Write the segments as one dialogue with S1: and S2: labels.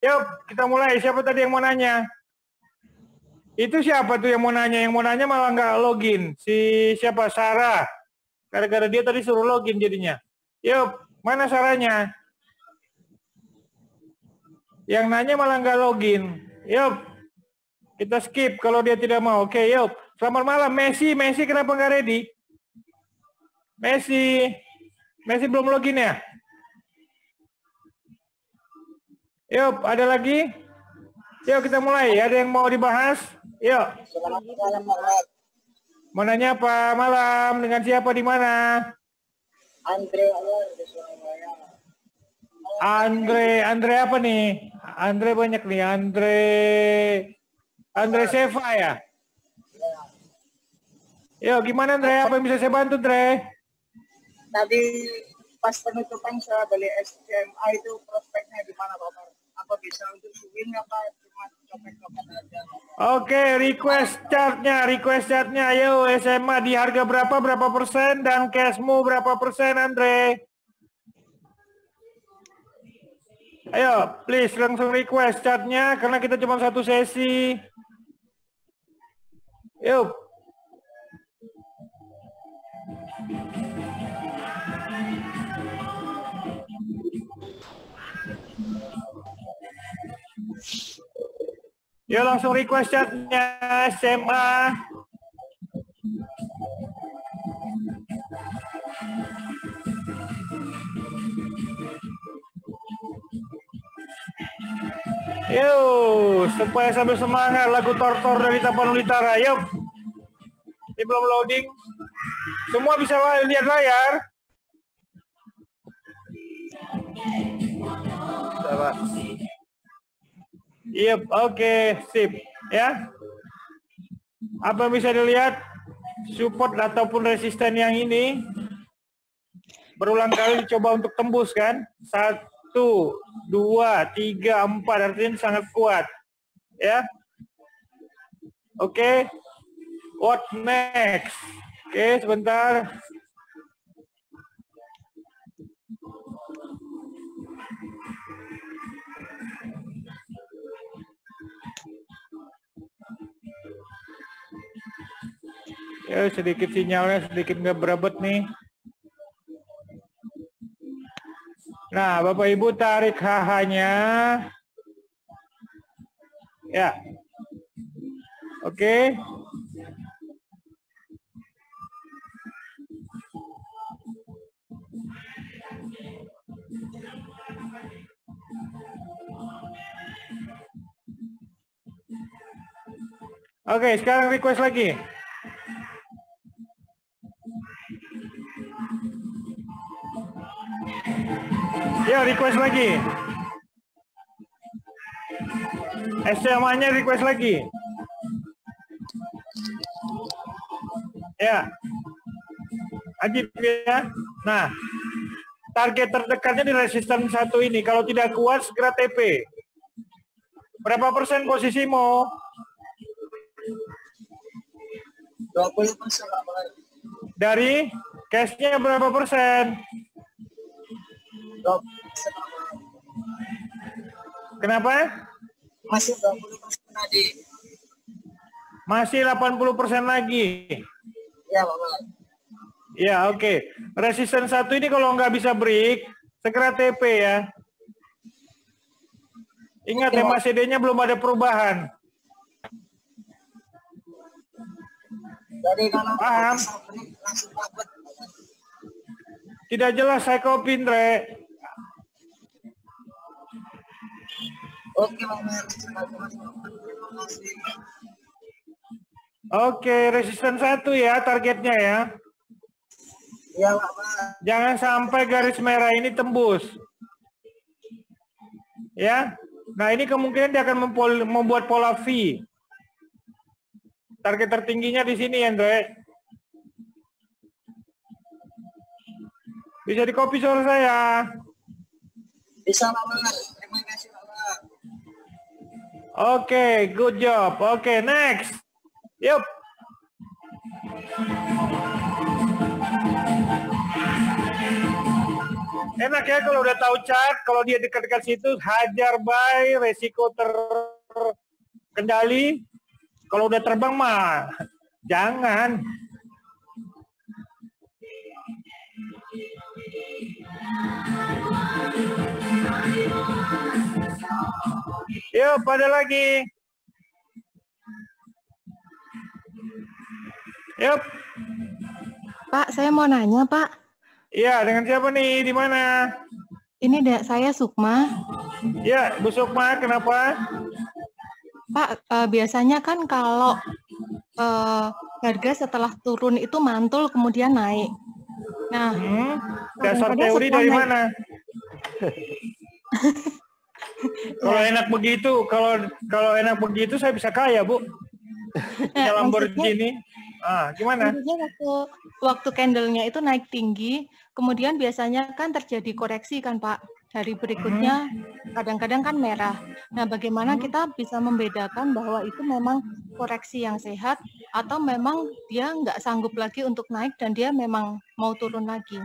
S1: Yuk, kita mulai. Siapa tadi yang mau nanya? Itu siapa tuh yang mau nanya? Yang mau nanya malah nggak login. Si siapa? Sarah. Gara-gara dia tadi suruh login jadinya. Yuk, mana Sarahnya? Yang nanya malah nggak login. Yuk, kita skip kalau dia tidak mau. Oke, yuk. Selamat malam, Messi. Messi kenapa nggak ready? Messi. Messi belum login ya? Yuk, ada lagi? Yuk kita mulai. Ada yang mau dibahas? Yuk. Mau nanya apa malam? Dengan siapa di mana?
S2: Andre
S1: Andre, Andre apa nih? Andre banyak nih. Andre, Andre Seva ya? Yuk, gimana Andre? Apa yang bisa saya bantu, Andre?
S2: Tadi pas penutupan saya beli SCMA itu prospeknya
S1: Oke, request chartnya, request chartnya. Ayo SMA di harga berapa, berapa persen, dan cashmu berapa persen, Andre? Ayo, please langsung request chartnya, karena kita cuma satu sesi. Yuk. Yuk langsung request chatnya SMA. Yuk, supaya sambil semangat lagu Tortor dari Tapanuli Utara. Yuk. Ini belum loading. Semua bisa lihat layar. Coba. Iya, oke, sip. Ya. Apa bisa dilihat? Support ataupun resisten yang ini berulang kali dicoba untuk tembus kan? Satu, dua, tiga, empat. Artinya sangat kuat. Ya. Oke. What next? Oke, sebentar. Ya sedikit sinyalnya sedikit nggak berebut nih. Nah, Bapak Ibu tarik HH-nya. Ya. Oke. Oke, sekarang request lagi. Request lagi. SMA-nya request lagi. Ya. Ajib ya. Nah, target terdekatnya di resisten satu ini. Kalau tidak kuat, segera TP. Berapa persen posisimu?
S2: 20 persen.
S1: Dari cashnya berapa persen?
S2: 20 persen Bapak.
S1: Kenapa?
S2: Masih 20 persen tadi.
S1: Masih 80 persen lagi.
S2: Ya Bapak.
S1: Ya, oke. Resisten satu ini kalau nggak bisa break, segera TP ya. Ingat ya, CD-nya belum ada perubahan.
S2: Jadi kalau
S1: Paham. Tidak jelas saya copy, Andre.
S2: Oke.
S1: Oke, resisten satu ya targetnya ya.
S2: Ya Bapak.
S1: Jangan sampai garis merah ini tembus. Ya. Nah, ini kemungkinan dia akan membuat pola V. Target tertingginya di sini, Andre. Bisa di copy suara saya.
S2: Bisa Bapak.
S1: Oke, good job. Oke, next. Yup. Enak ya kalau udah tahu chart, kalau dia dekat-dekat situ hajar buy, resiko terkendali. Kalau udah terbang mah jangan. Yuk, pada lagi. Yuk.
S3: Pak, saya mau nanya, Pak.
S1: Iya, dengan siapa nih? Di mana?
S3: Ini dek saya Sukma.
S1: Ya, Bu Sukma, kenapa?
S3: Pak, uh, biasanya kan kalau uh, harga setelah turun itu mantul kemudian naik. Nah,
S1: hmm, dasar teori dari naik. mana? kalau enak begitu, kalau kalau enak begitu saya bisa kaya, Bu. Punya Lamborghini. Ah, gimana?
S3: waktu waktu candlenya itu naik tinggi, kemudian biasanya kan terjadi koreksi kan Pak. Hari berikutnya hmm. kadang-kadang kan merah. Nah, bagaimana hmm. kita bisa membedakan bahwa itu memang koreksi yang sehat atau memang dia nggak sanggup lagi untuk naik dan dia memang mau turun lagi?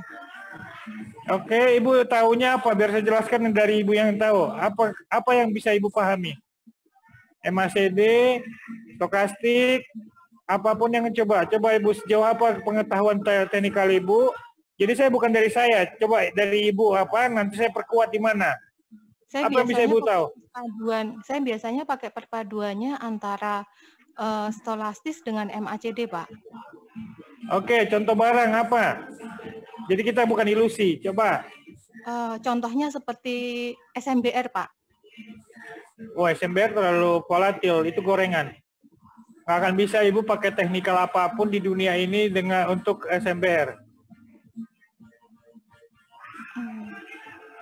S1: Oke, Ibu tahunya apa? Biar saya jelaskan dari Ibu yang tahu. Apa apa yang bisa Ibu pahami? MACD, stokastik, apa pun yang coba. Coba Ibu sejauh apa pengetahuan teknikal Ibu? Jadi saya bukan dari saya, coba dari Ibu apa nanti saya perkuat di mana?
S3: Saya apa yang bisa Ibu tahu? Perpaduan. Saya biasanya pakai perpaduannya antara uh, stolastis dengan MACD, Pak.
S1: Oke, contoh barang apa? Jadi kita bukan ilusi, coba.
S3: Uh, contohnya seperti SMBR, Pak.
S1: Oh, SMBR terlalu volatil, itu gorengan. Nggak akan bisa Ibu pakai teknikal apa pun di dunia ini dengan untuk SMBR.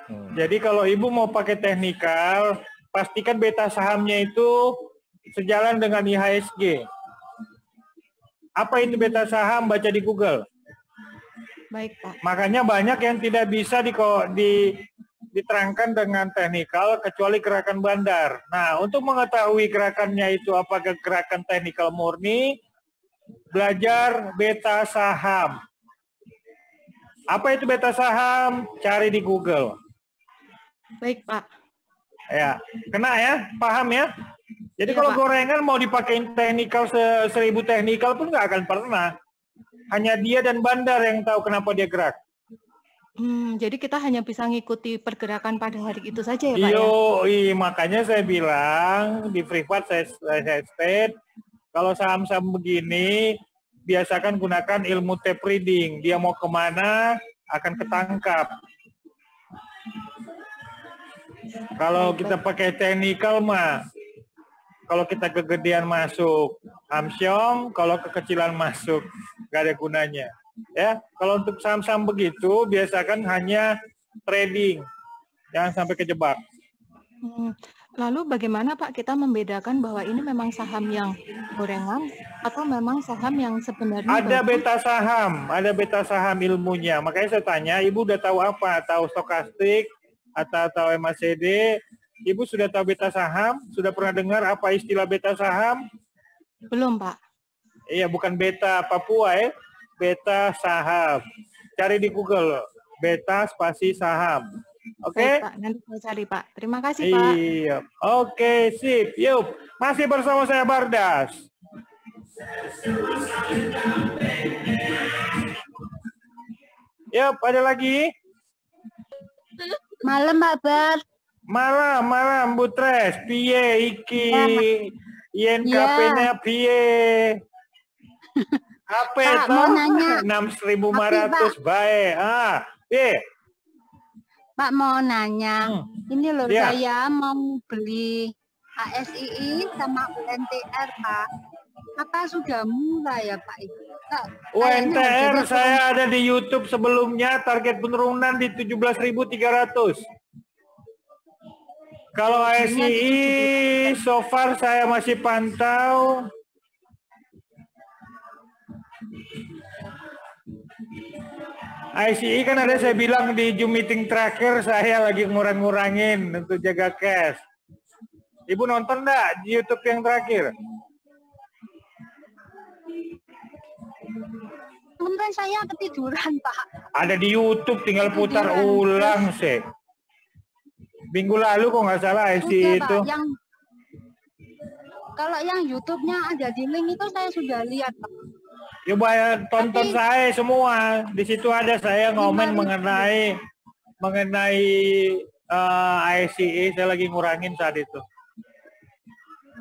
S1: Hmm. Jadi kalau Ibu mau pakai teknikal, pastikan beta sahamnya itu sejalan dengan IHSG. Apa ini beta saham? Baca di Google.
S3: Baik, Pak.
S1: Makanya banyak yang tidak bisa di, di, diterangkan dengan teknikal kecuali gerakan bandar. Nah, untuk mengetahui gerakannya itu apakah gerakan teknikal murni, belajar beta saham. Apa itu beta saham? Cari di Google.
S3: Baik, Pak.
S1: Ya, kena ya, paham ya? Jadi ya, kalau Pak. gorengan mau dipakai teknikal seribu teknikal pun nggak akan pernah. Hanya dia dan bandar yang tahu kenapa dia gerak.
S3: Hmm, jadi kita hanya bisa ngikuti pergerakan pada hari itu saja ya Pak
S1: Yo, ya? makanya saya bilang di privat saya, saya state kalau saham-saham begini biasakan gunakan ilmu tape reading. Dia mau ke mana akan ketangkap. Kalau kita pakai technical mah, kalau kita kegedean masuk amsyong, kalau kekecilan masuk nggak ada gunanya. Ya, kalau untuk saham-saham begitu biasakan hanya trading, jangan sampai kejebak.
S3: Hmm. Lalu bagaimana Pak kita membedakan bahwa ini memang saham yang gorengan atau memang saham yang sebenarnya
S1: ada bagus? beta saham, ada beta saham ilmunya. Makanya saya tanya, Ibu udah tahu apa? Tahu stokastik atau tahu MACD? Ibu sudah tahu beta saham? Sudah pernah dengar apa istilah beta saham?
S3: Belum, Pak.
S1: Iya, bukan beta Papua ya. Beta saham. Cari di Google, beta spasi saham. Oke. Okay?
S3: Pak, nanti saya cari Pak. Terima kasih Pak.
S1: Iya. Oke, okay, sip. Yuk, masih bersama saya Bardas. Yuk, ada lagi?
S4: Malam Pak Bar.
S1: Malam, malam Butres. Piye iki? Yen ya. KP-nya piye? HP Pak, mau nanya. 6500 baik. Ah, piye?
S4: Pak mau nanya, hmm. ini loh ya. saya mau beli ASII sama UNTR Pak. Apa sudah mulai ya Pak itu?
S1: UNTR saya ada di YouTube sebelumnya target penurunan di 17.300. Kalau ASII so far saya masih pantau ICI kan ada saya bilang di Zoom meeting terakhir saya lagi ngurang-ngurangin untuk jaga cash. Ibu nonton enggak di YouTube yang terakhir?
S4: punten saya ketiduran, Pak.
S1: Ada di YouTube, tinggal putar ulang sih. Minggu lalu kok nggak salah IC
S4: Sudah,
S1: itu.
S4: Pak. Yang kalau yang YouTube-nya ada di link itu saya sudah lihat, Pak.
S1: Coba ya, tonton
S4: Tapi-
S1: saya semua. Di situ ada saya ngomen
S4: Gimana?
S1: mengenai mengenai eh, ICE saya lagi ngurangin saat itu.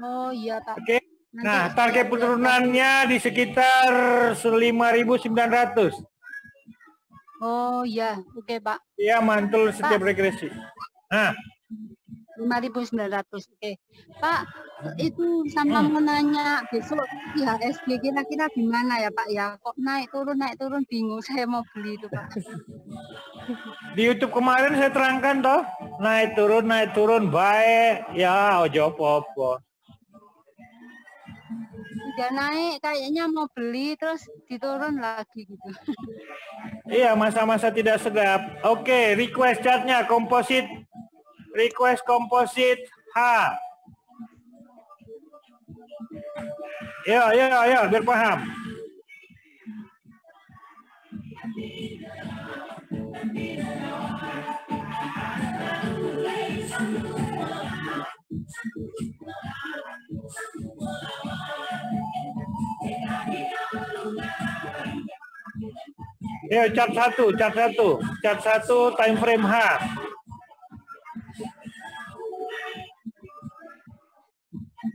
S4: Oh iya, Pak.
S1: Oke.
S4: Nanti
S1: Nah, target penurunannya di sekitar 5.900.
S4: Oh iya, oke, Pak.
S1: Iya, mantul setiap regresi. Nah,
S4: 5.900. Oke. Pak, itu sama mau nanya besok IHSG kira-kira gimana ya, Pak ya? Kok naik turun naik turun bingung saya mau beli itu, Pak.
S1: di YouTube kemarin saya terangkan toh, naik turun naik turun baik. Ya, ojo popo.
S4: Udah naik kayaknya mau beli terus diturun lagi gitu.
S1: Iya, masa-masa tidak sedap. Oke, request chartnya komposit. Request komposit H. Ya, ya, ya, biar paham. Ya, chart satu, chart satu, chart satu, time frame H. Ayo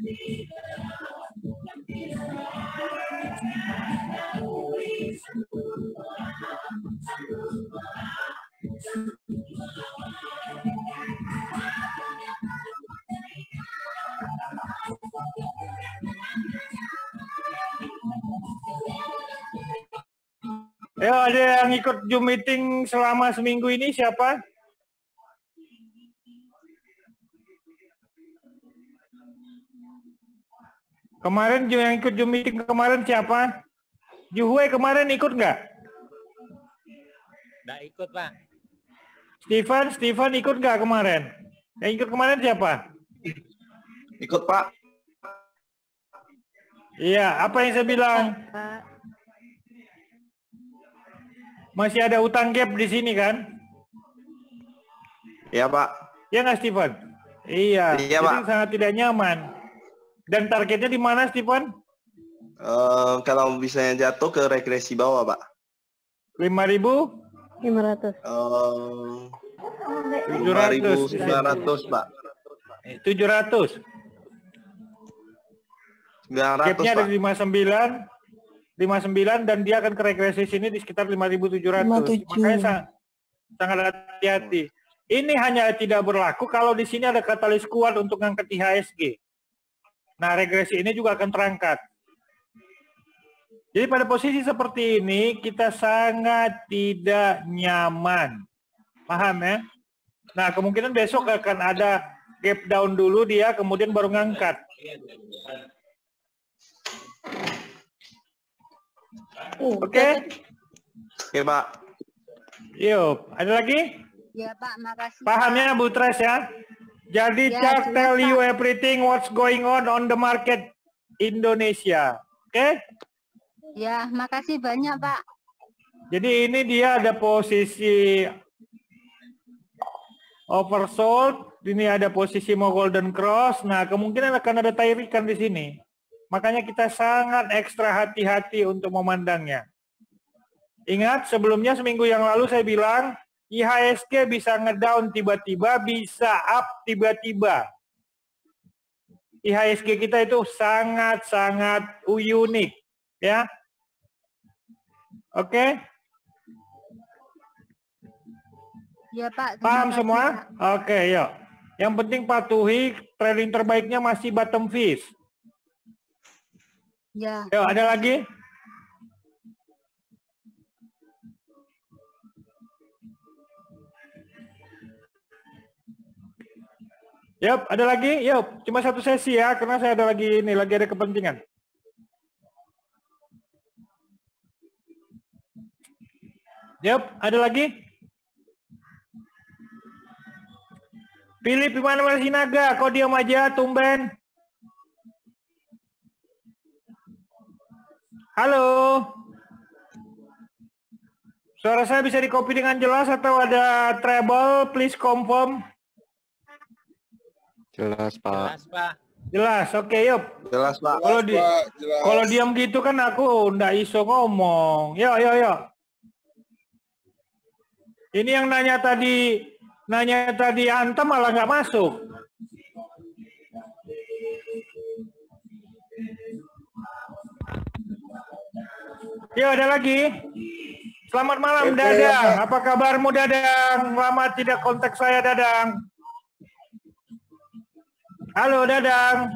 S1: ada yang ikut Zoom meeting selama seminggu ini siapa? Kemarin yang ikut Zoom meeting kemarin siapa? Juhue kemarin ikut nggak?
S5: Nggak ikut, Pak.
S1: Steven, Steven ikut nggak kemarin? Yang ikut kemarin siapa?
S6: Ikut Pak.
S1: Iya, apa yang saya bilang?
S3: Pak.
S1: Masih ada utang gap di sini kan?
S6: Ya Pak.
S1: Ya nggak Steven? Iya,
S6: Iya,
S1: jadi
S6: Pak.
S1: sangat tidak nyaman. Dan targetnya di mana Steven?
S6: Eh, kalau misalnya jatuh ke regresi bawah Pak.
S1: 5.000?
S7: 500.
S6: Eh,
S1: 700.
S6: 5.900 Pak.
S1: 700.
S6: 900
S1: Gapnya ada di 59, 59 dan dia akan ke regresi sini di sekitar 5.700.
S7: 57.
S1: Makanya sa- sangat hati-hati. Ini hanya tidak berlaku kalau di sini ada katalis kuat untuk ngangkat IHSG. Nah, regresi ini juga akan terangkat. Jadi pada posisi seperti ini kita sangat tidak nyaman. Paham ya? Nah, kemungkinan besok akan ada gap down dulu dia kemudian baru ngangkat. Oke?
S6: Oke Pak.
S1: Yuk, ada lagi?
S4: Ya, Pak, makasih.
S1: Paham ya Bu Tres ya? Jadi
S4: Ya,
S1: chart
S4: jelas,
S1: tell you everything what's going on on the market Indonesia. Oke?
S4: Ya, makasih banyak, Pak.
S1: Jadi ini dia ada posisi oversold, ini ada posisi mau golden cross. Nah, kemungkinan akan ada tarikan di sini. Makanya kita sangat ekstra hati-hati untuk memandangnya. Ingat sebelumnya seminggu yang lalu saya bilang IHSG bisa ngedown tiba-tiba, bisa up tiba-tiba. IHSG kita itu sangat-sangat unik, ya. Oke?
S4: Ya, Pak.
S1: Paham
S4: kasih,
S1: semua? Oke, yuk. Yang penting patuhi trading terbaiknya masih bottom fish.
S4: Ya,
S1: Yuk, ada lagi? Yup, ada lagi? Yup, cuma satu sesi ya, karena saya ada lagi ini, lagi ada kepentingan. Yup, ada lagi? Philip gimana masih naga? Kok diam aja, tumben? Halo. Suara saya bisa di copy dengan jelas atau ada treble? Please confirm.
S5: Jelas, Pak.
S7: Jelas, Pak.
S1: Jelas, oke yuk.
S6: Jelas, Pak.
S1: Kalau di kalau diam gitu kan aku ndak iso ngomong. Yuk, yuk, yuk. Ini yang nanya tadi, nanya tadi Anta malah nggak masuk. Yuk, ada lagi. Selamat malam, Dadang. Apa kabarmu, Dadang? Lama tidak kontak saya, Dadang. Halo, Dadang.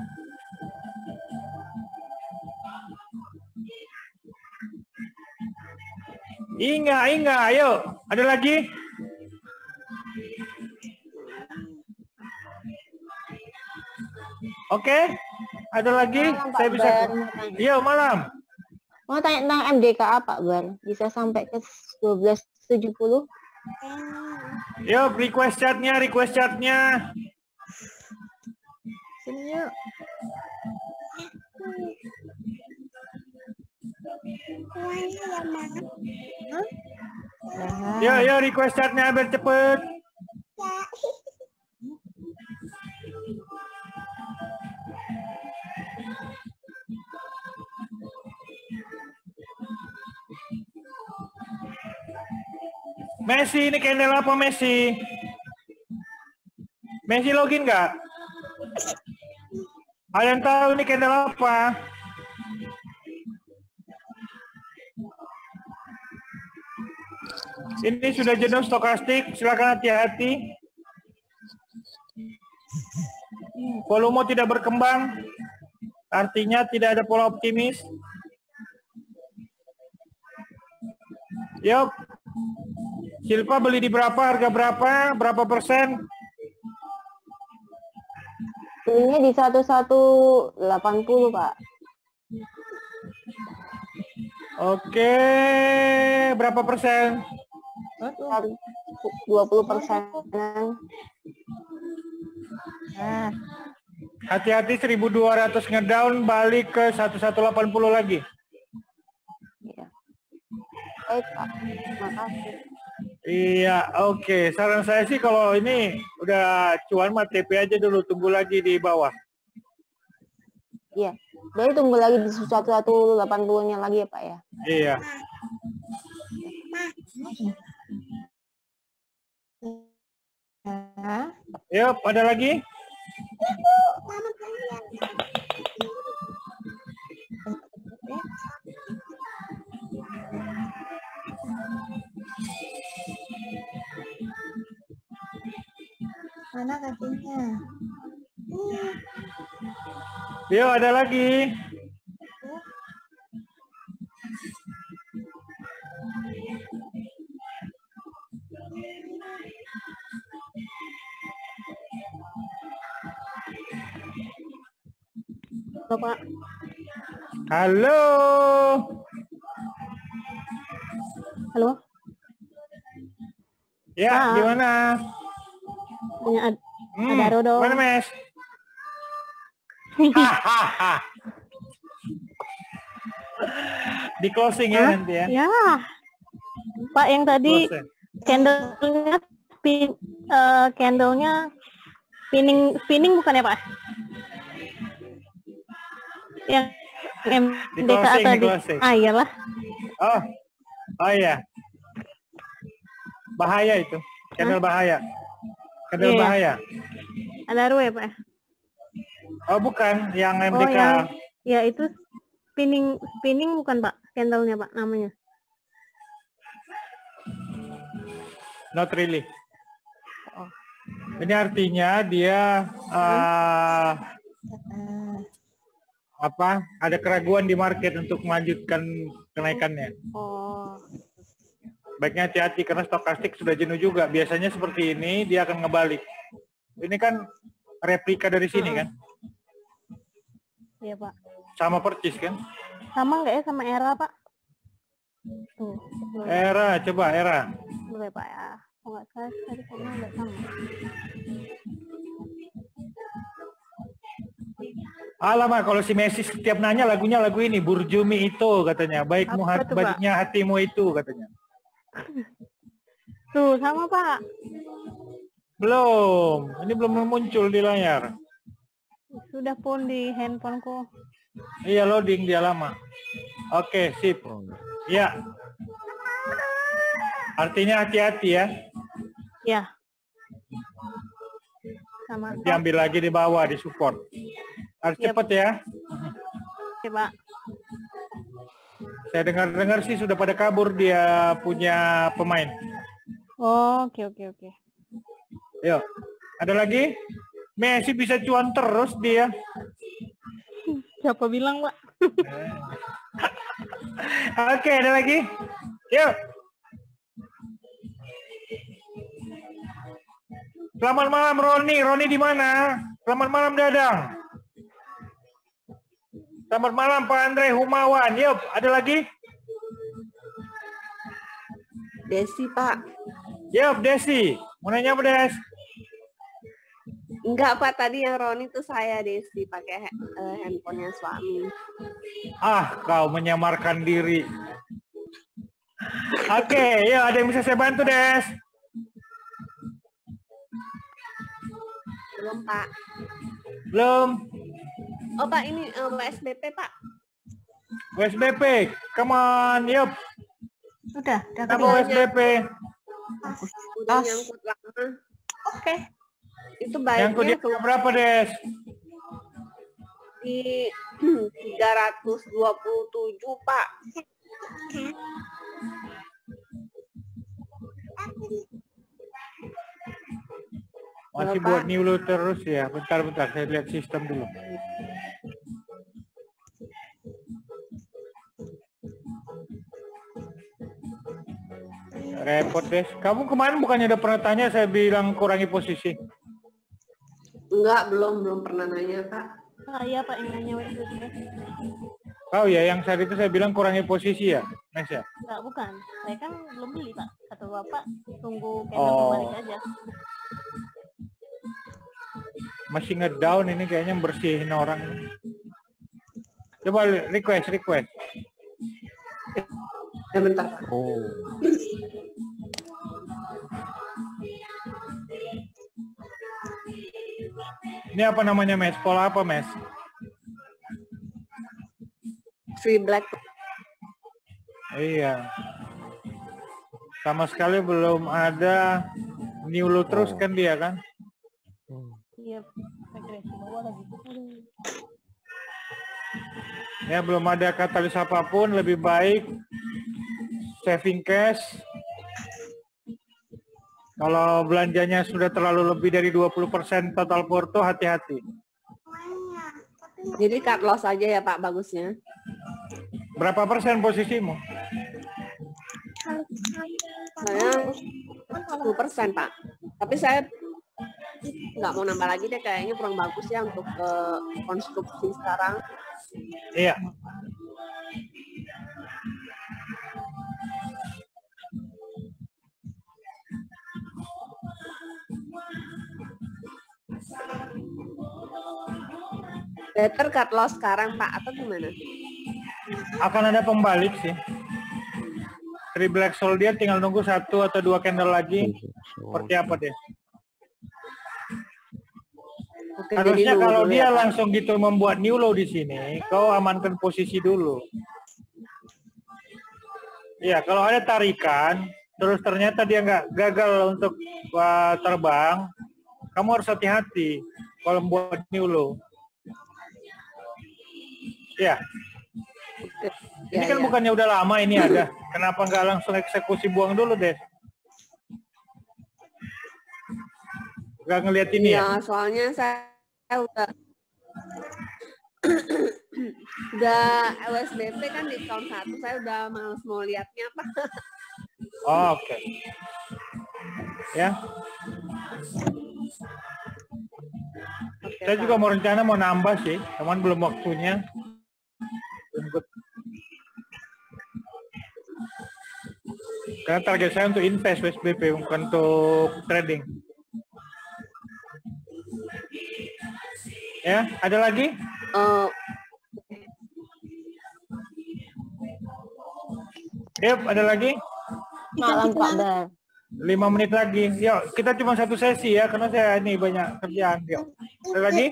S1: Inga, Inga, ayo. Ada lagi? Oke, ada lagi?
S8: Malam, Pak
S1: Saya bisa. Iya, malam.
S8: Mau tanya tentang MDKA Pak Bar. Bisa sampai ke 1270?
S1: Yuk, request chatnya, request chatnya.
S8: Sini yuk.
S1: Yuk, yuk, request chatnya biar cepet. Messi ini candle apa Messi? Messi login nggak? Ada yang tahu ini candle apa? Ini sudah jenuh stokastik, silakan hati-hati. Volume tidak berkembang, artinya tidak ada pola optimis. Yuk, Silva beli di berapa, harga berapa, berapa persen?
S8: Belinya di 1180 Pak.
S1: Oke, berapa persen?
S8: 20 persenan.
S3: Nah,
S1: Hati-hati 1200 ngedown balik ke 1180 lagi.
S8: Iya. Baik Pak. Makasih.
S1: Iya, oke. Saran saya sih kalau ini udah cuan mah TP aja dulu, tunggu lagi di bawah.
S8: Iya. Berarti tunggu lagi di 1180-nya lagi ya Pak ya.
S1: Iya.
S3: nah,
S1: Yuk, ada lagi?
S3: Mana kakinya?
S1: Yuk, ada lagi.
S8: Bapak.
S1: Halo.
S8: Halo.
S1: Ya,
S8: Ah.
S1: gimana?
S8: Punya ad-
S1: Hmm,
S8: Ada Rodo.
S1: Mana, Mes? Di closing ya nanti ya.
S8: Ya. Pak yang tadi candle-nya pin, eh, candle-nya spinning spinning bukan ya Pak? Yang
S1: Di di
S8: tadi.
S1: closing.
S8: Ah iyalah.
S1: Oh, oh iya. Bahaya itu. Channel bahaya. Channel
S8: Iya.
S1: bahaya.
S8: Ada ya Pak?
S1: Oh bukan, yang
S8: Oh
S1: MDK.
S8: yang ya itu spinning spinning bukan Pak? Candle-nya Pak namanya.
S1: Not really.
S8: Oh.
S1: Ini artinya dia uh, apa? Ada keraguan di market untuk melanjutkan kenaikannya.
S8: Oh.
S1: Baiknya hati-hati karena stokastik sudah jenuh juga. Biasanya seperti ini dia akan ngebalik. Ini kan replika dari sini kan,
S8: Iya Pak.
S1: sama percis kan.
S8: Sama nggak ya sama era Pak? Tuh,
S1: Era, coba era.
S8: boleh Pak ya. Oh nggak salah tadi kayaknya nggak sama.
S1: Alamak, kalau si Messi setiap nanya lagunya lagu ini, Burjumi itu katanya. Baikmu
S8: Pak?
S1: baiknya hatimu itu katanya.
S8: Tuh, sama Pak.
S1: Belum. Ini belum muncul di layar.
S8: Sudah pun di handphoneku.
S1: Iya, loading dia lama. Oke, sip. Ya. Artinya hati-hati ya.
S8: Ya. Sama
S1: Diambil lagi di bawah, di support. Harus
S8: Yep.
S1: cepat ya.
S8: Oke, Pak.
S1: Saya dengar-dengar sih sudah pada kabur dia punya pemain.
S8: Oh, oke, oke, oke.
S1: Yuk. Ada lagi? Messi bisa cuan terus dia.
S8: Siapa bilang, Pak?
S1: Oke, ada lagi? Yuk. Selamat malam Roni. Roni di mana? Selamat malam Dadang. Selamat malam Pak Andre Humawan. Yuk, ada lagi?
S5: Desi Pak.
S1: Yuk, Desi. Mau nanya apa, Des?
S5: Enggak Pak, tadi yang Roni itu saya Desi pakai eh, handphonenya suami.
S1: Ah, kau menyamarkan diri. Oke, yuk ada yang bisa saya bantu, Des?
S5: Belum Pak.
S1: Belum?
S5: Oh Pak, ini eh, WSBP Pak.
S1: USBP, come on, yuk.
S3: Udah, udah
S1: Nama. USBP.
S5: Udah
S3: Tas.
S5: nyangkut lama.
S3: Oke.
S5: Itu
S1: Yang
S5: baiknya
S1: dia berapa, Des?
S5: di 327 Pak.
S1: Masih buat new terus ya. Bentar-bentar, saya lihat sistem dulu. Repot, Des. Kamu kemarin bukannya udah pernah tanya, saya bilang kurangi posisi.
S5: Enggak, belum belum pernah nanya Pak.
S8: Ah, iya, Pak, yang nanya WSBP.
S1: Oh ya, yang saat itu saya bilang kurangi posisi ya, Nes ya?
S8: Enggak, bukan. Saya kan belum beli, Pak. Kata Bapak, tunggu candle
S1: Oh.
S8: kembali aja.
S1: Masih ngedown ini kayaknya bersihin orang. Coba request, request.
S5: Ya bentar.
S1: Oh. Ini apa namanya, Mes? Pola apa, Mes?
S5: Free black.
S1: Iya. Sama sekali belum ada new low terus kan dia kan?
S8: Iya, regresi bawah lagi. Aduh.
S1: Ya belum ada katalis apa pun lebih baik saving cash. Kalau belanjanya sudah terlalu lebih dari 20% total porto hati-hati.
S5: Jadi cut loss aja ya Pak bagusnya.
S1: Berapa persen posisimu?
S5: Saya 10 persen Pak. Tapi saya nggak mau nambah lagi deh kayaknya kurang bagus ya untuk ke konstruksi sekarang.
S1: Iya.
S5: Better cut loss sekarang Pak atau gimana?
S1: Akan ada pembalik sih. Three Black Soul dia tinggal nunggu satu atau dua candle lagi. Seperti apa deh?
S5: Oke,
S1: Harusnya kalau
S5: dulu
S1: dia
S5: ya,
S1: langsung gitu membuat new low di sini, kau amankan posisi dulu. Iya, kalau ada tarikan, terus ternyata dia nggak gagal untuk uh, terbang, kamu harus hati-hati kalau membuat new low. Iya,
S5: Ya,
S1: ini kan
S5: ya.
S1: bukannya udah lama ini ada. Kenapa nggak langsung eksekusi buang dulu deh? Nggak ngeliat ini ya?
S5: Iya, soalnya saya udah udah LSBP kan di tahun satu saya udah males mau liatnya Pak.
S1: Oh, Oke. Ya,
S5: Oke,
S1: saya
S5: Pak.
S1: juga mau rencana mau nambah sih, cuman belum waktunya. Karena target saya untuk invest WSBP bukan untuk trading. Ya, ada lagi?
S5: Eh,
S1: Yep, ada lagi?
S7: Malam Pak Bar.
S1: lima menit lagi. Yuk, kita cuma satu sesi ya, karena saya ini banyak kerjaan. Yuk, Ada lagi?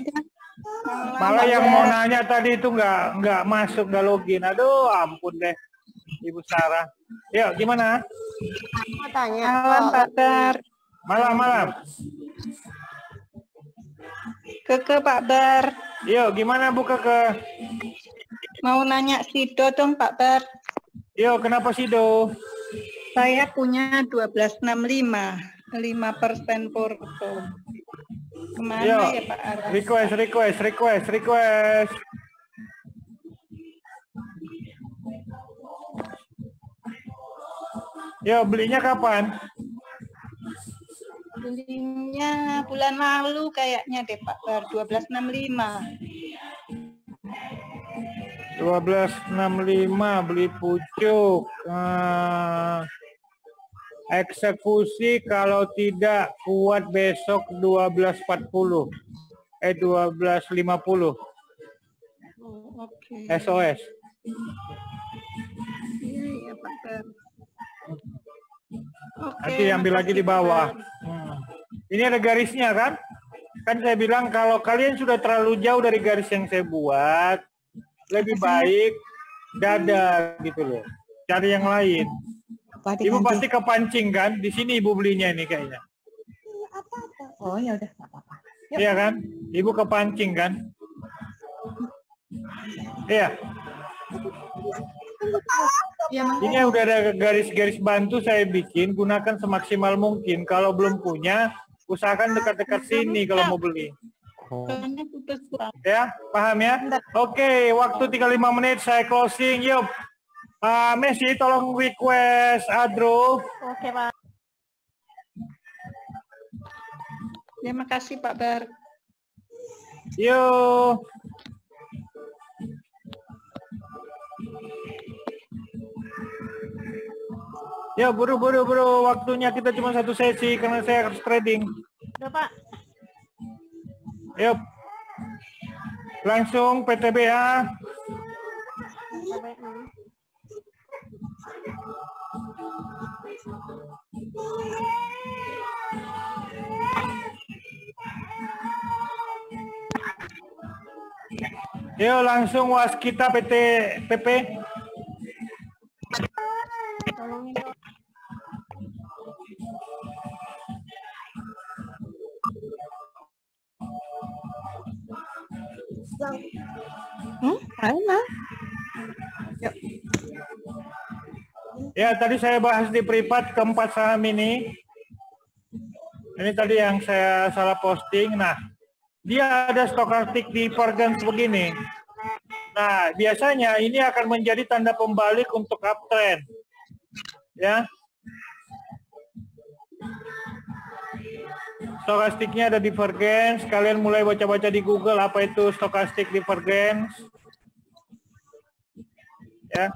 S1: Malah yang mau nanya tadi itu nggak nggak masuk, nggak login. Aduh, ampun deh, Ibu Sarah. Yuk, gimana?
S4: Mau tanya.
S7: Malam Pak Bar.
S1: Malam, malam.
S7: Keke Pak Bar.
S1: Yuk, gimana buka ke?
S7: Mau nanya Sido dong Pak Bar.
S1: Yuk, kenapa Sido?
S7: Saya punya 1265. 5 persen porto. Ke mana
S1: Yuk,
S7: ya Pak Aras?
S1: request, request, request, request. Yuk, belinya kapan?
S7: Belinya bulan lalu kayaknya deh Pak Bar. 1265.
S1: 1265 beli pucuk. Ah, eksekusi kalau tidak kuat besok 1240. Eh 1250
S7: Oh, Oke.
S1: SOS.
S7: Iya, iya Pak Oke.
S1: Nanti ambil lagi di bawah. Hmm. Ini ada garisnya kan? Kan saya bilang kalau kalian sudah terlalu jauh dari garis yang saya buat, lebih baik dada gitu loh. Cari yang lain. Ibu pasti kepancing kan? Di sini ibu belinya ini kayaknya.
S9: Oh ya udah nggak apa-apa.
S1: Iya kan? Ibu kepancing kan? Iya.
S9: Ya, Mang.
S1: Ini udah ada garis-garis bantu saya bikin. Gunakan semaksimal mungkin. Kalau belum punya, usahakan dekat-dekat sini kalau mau beli.
S7: Pak.
S1: Ya, paham ya? Oke, waktu 35 menit saya closing. Yuk. Ah, Messi tolong request Adro.
S8: Oke, Pak.
S7: Terima kasih Pak Bar.
S1: Yuk. Ya, buru buru waktunya kita cuma satu sesi karena saya harus trading.
S8: Udah, Pak.
S1: Yuk. Langsung PTBA. Yuk langsung was kita PT PP. Ya tadi saya bahas di privat keempat saham ini. Ini tadi yang saya salah posting. Nah, dia ada stokastik di Forgans begini. Nah, biasanya ini akan menjadi tanda pembalik untuk uptrend. Ya. Stokastiknya ada divergence. Kalian mulai baca-baca di Google apa itu stokastik divergence. Ya.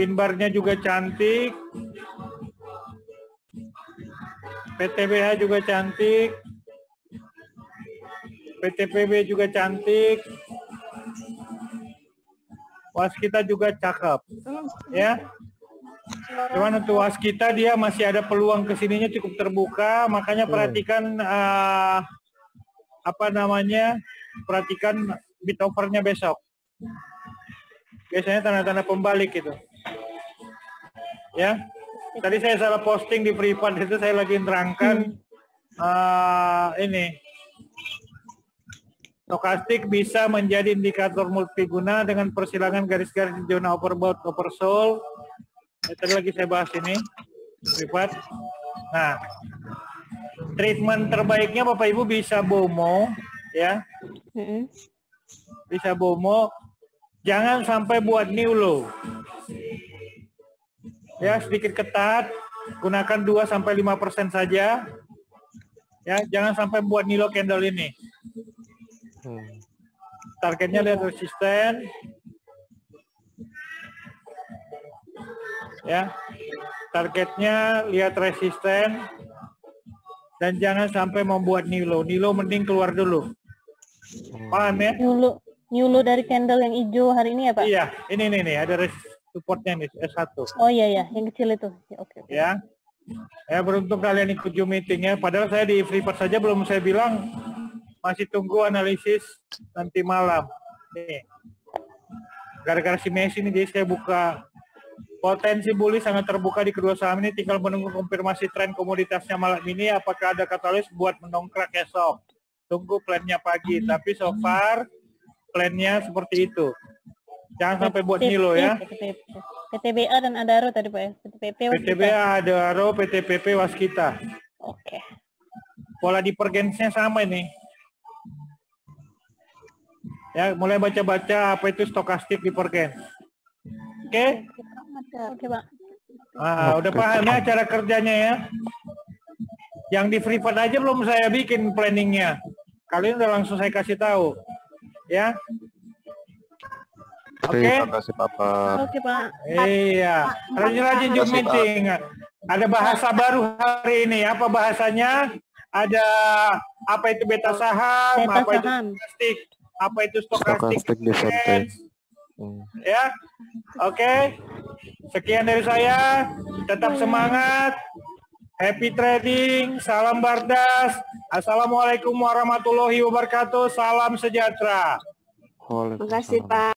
S1: Pin barnya juga cantik. PTBH juga cantik. PTPB juga cantik. Waskita juga cakep. Ya. Cuman untuk waskita dia masih ada peluang ke sininya cukup terbuka, makanya perhatikan eh, apa namanya, perhatikan bid overnya besok. Biasanya tanda-tanda pembalik itu. Ya, tadi saya salah posting di privat itu saya lagi terangkan eh, ini Stokastik bisa menjadi indikator multiguna dengan persilangan garis-garis di zona overbought oversold. Ya, tadi lagi saya bahas ini privat. Nah, treatment terbaiknya Bapak Ibu bisa bomo ya. Bisa bomo. Jangan sampai buat new low. Ya, sedikit ketat. Gunakan 2 sampai 5% saja. Ya, jangan sampai buat new low candle ini. Targetnya lihat resisten. Ya. Targetnya lihat resisten. Dan jangan sampai membuat nilo. Nilo mending keluar dulu. Paham ya?
S8: Nyulu dari candle yang hijau hari ini ya, Pak?
S1: Iya, ini nih nih ada res supportnya nih S1.
S8: Oh iya ya, yang kecil itu. Ya, Oke. oke.
S1: Ya. Ya beruntung kalian ikut Zoom meeting ya. Padahal saya di Freeport saja belum saya bilang masih tunggu analisis nanti malam. Nih. Gara-gara si Messi ini jadi saya buka potensi bullish sangat terbuka di kedua saham ini tinggal menunggu konfirmasi tren komoditasnya malam ini apakah ada katalis buat mendongkrak esok. Tunggu plannya pagi, tapi so far plannya seperti itu. Jangan sampai buat Nilo ya.
S8: PTBA dan Adaro tadi Pak ya. PTPP Waskita.
S1: PTBA, Adaro, PTPP, Waskita.
S8: Oke.
S1: Pola divergensnya sama ini. Ya, mulai baca-baca apa itu stokastik divergens. Oke?
S8: Oke Pak.
S1: Ah, udah paham ya cara kerjanya ya. Yang di Freeport aja belum saya bikin planningnya. Kalian udah langsung saya kasih tahu. Ya. Oke.
S10: Terima kasih Papa.
S8: Oke Pak.
S1: Iya. Rajin-rajin
S10: Pak.
S1: meeting. Ada bahasa baru hari ini. Apa bahasanya? Ada apa itu beta saham,
S8: Beta
S1: apa itu
S8: saham.
S1: stokastik, apa itu stokastik,
S10: divergence. Hmm.
S1: ya. Oke. Sekian dari saya. Tetap semangat. Happy trading. Salam Bardas. Assalamualaikum warahmatullahi wabarakatuh. Salam sejahtera.
S5: Terima kasih Pak.